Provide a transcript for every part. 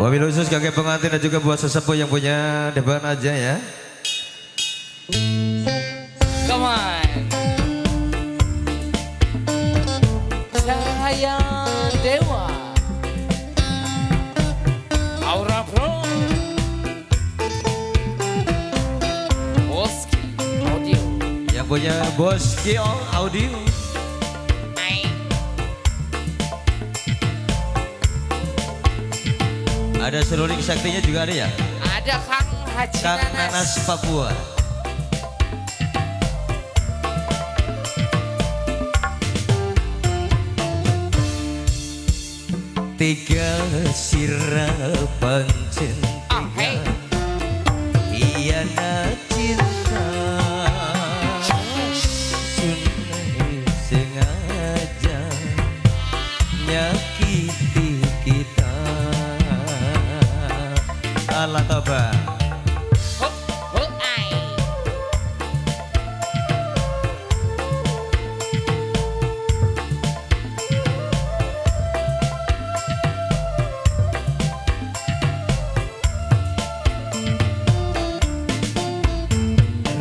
Wabil khusus kakek pengantin dan juga buat sesepuh yang punya depan aja ya. Come on. Cahaya Dewa. Aura Pro. Boski Audio. Yang punya bos Kio Audio. Ada seruling saktinya juga ada ya. Ada Kang Haji Kang Nanas. Nanas Papua. Tiga sirapan Ah,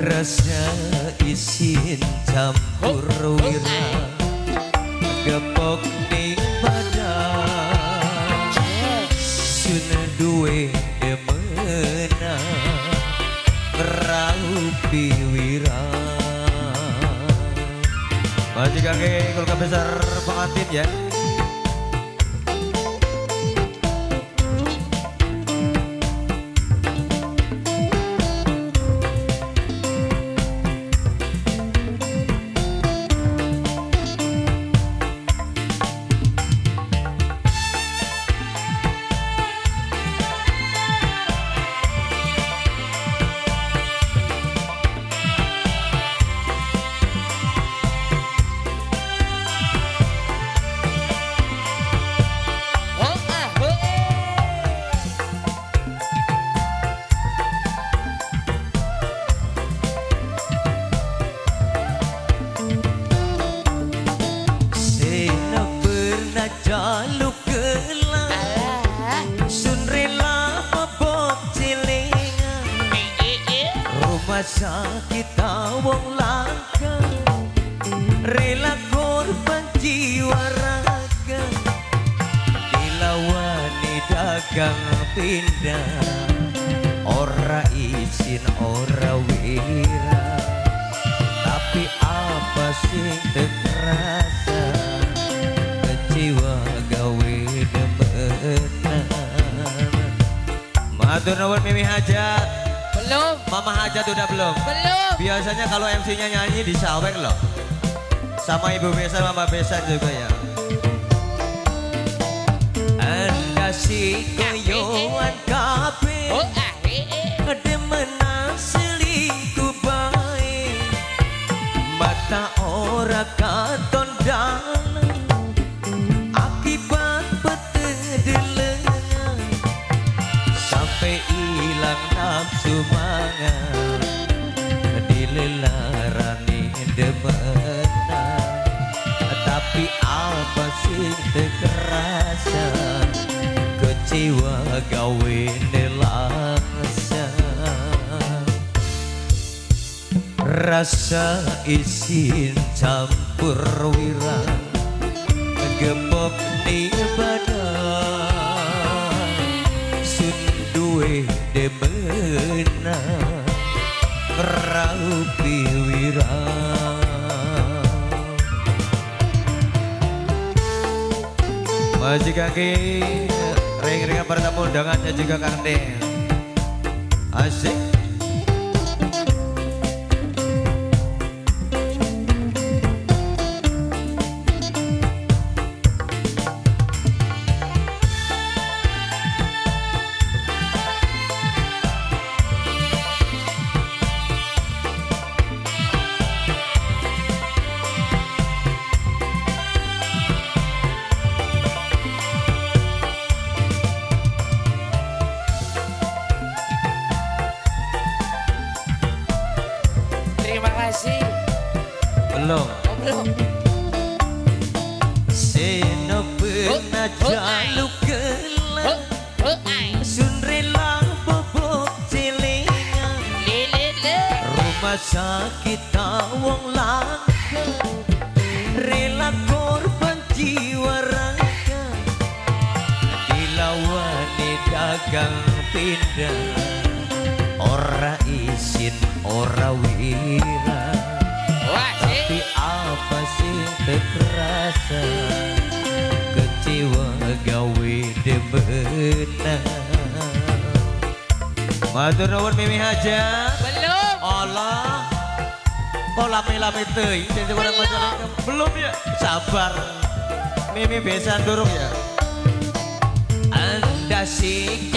Rasa isin campur wira Gepok ning badan Sun duwe demena Meraupi wira. Masih kakek keluarga besar pengantin ya jaluk gelang. Sun rela mabok eh. Rumah sakit tawong langka Rela korban jiwa raga Dilawani dagang pindah Ora izin ora wira Tapi apa sih terasa Matur nuwun Mimi Hajat Belum, Mama Hajat udah belum? belum. Biasanya kalau MC-nya nyanyi disawek loh. Sama Ibu Besan, Mama Besan juga ya. Anda si koyoan kabeh demenan tapi apa sih terasa? Kecewa gawe nelangsa rasa isin campur wira gembok di badan. Sun duwe demena raupi wira Masih kaki ring-ringan tamu undangannya juga Kang Asik. Belum. Oh, belum. Seno pernah oh, ai. Sun rela bobok le. Rumah sakit tawang langka Rela korban jiwa raga Dilawani dagang pindah Ora isin, ora wira sih terasa Kecewa gawe demenang Matur nuwun Mimi Haja. Belum. Allah Kok lame-lame teuing orang masalah Belum ya? Sabar. Mimi besan durung ya. Anda si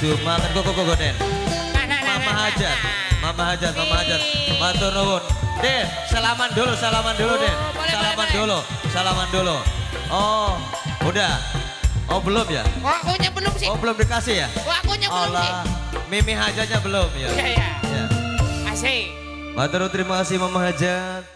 nafsu makan kok kok Den? Nah, nah, nah, Mama Hajar. Mama Hajar Mama Hajar matur nuwun. Den salaman dulu salaman dulu Den. Oh, salaman dulu salaman dulu. Oh udah. Oh belum ya? Oh, akunya belum sih. oh belum dikasih ya? Oh, akunya belum sih. Mimi Hajarnya belum ya? Iya, iya. ya. Asik. Matur nuwun, terima kasih Mama Hajat